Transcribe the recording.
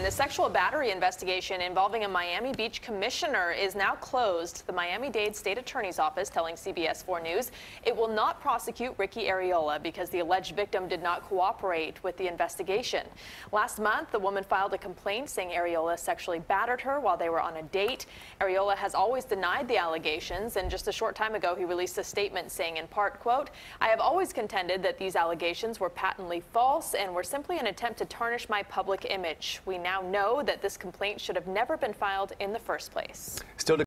And the sexual battery investigation involving a Miami Beach commissioner is now closed. The Miami-Dade State Attorney's Office telling CBS 4 News it will not prosecute Ricky Arriola because the alleged victim did not cooperate with the investigation. Last month, the woman filed a complaint saying Arriola sexually battered her while they were on a date. Arriola has always denied the allegations, and just a short time ago, he released a statement saying in part, quote, I have always contended that these allegations were patently false and were simply an attempt to tarnish my public image. We now know that this complaint should have never been filed in the first place. Still